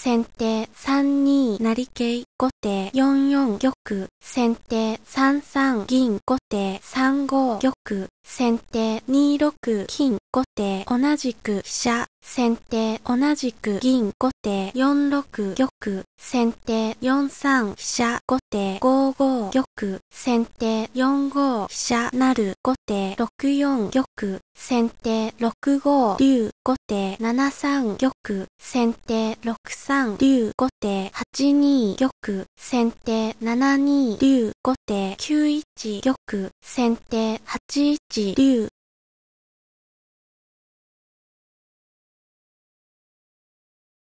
先手3二成桂、後手4四玉、先手3三銀、後手3五玉、先手2六金、後手同じく飛車、先手同じく銀、後手4六玉、先手4三飛車、後手5五玉、先手4五飛車なる、後手6四玉、先手6五竜、後手7三玉、先手6三竜、後手8二玉、先手7二竜、後手9一玉、先手8一竜、